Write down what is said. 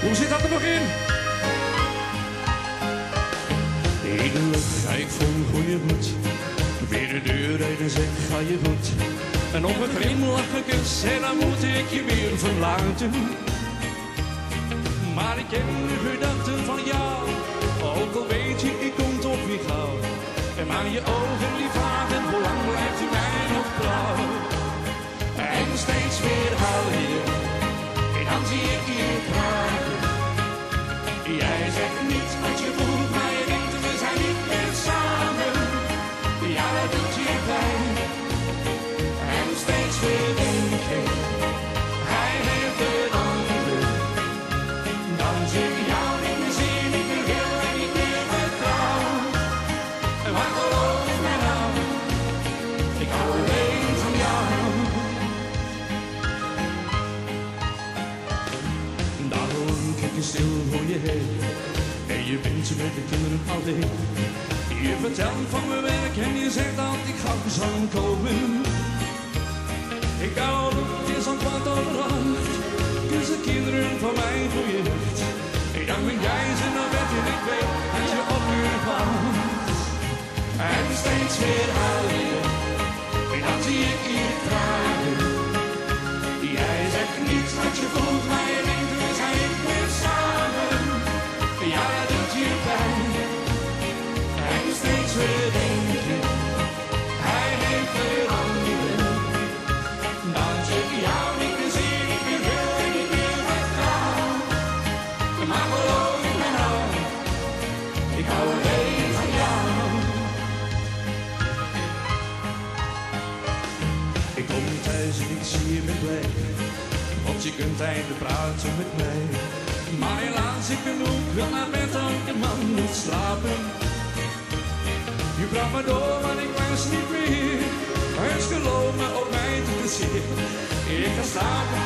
Hoe zit dat er nog in? Eindelijk ga ik een goede moed. Weer de deur uit en zeg, ga je goed. En op een glimlach kus, en dan moet ik je weer verlaten. Maar ik ken de gedachten van jou, Zegt niet wat je voelt, maar je denkt we zijn niet meer samen. Ja, dat doet je pijn. En steeds weer denk je, hij heeft het andere. Dan zit jou meer zien, niet meer wil niet meer vertrouwen. Maar geloof me nou, ik hou alleen van jou. Daarom kijk je stil voor je heen. Je bent met de kinderen alleen. Je vertelt van mijn werk en je zegt dat ik gauw zal komen. Ik hou het is al kwart over acht. Dus de kinderen van mij voor je lucht. En dan ben jij ze naar bed en ik weet dat je op me wacht. En steeds weer je kunt eindelijk praten met mij. Maar helaas, ik ben ook wel naar bed, want man slapen. Je bracht me door, maar ik was niet meer. Heus geloof me, op mij het zeer. Ik ga slapen,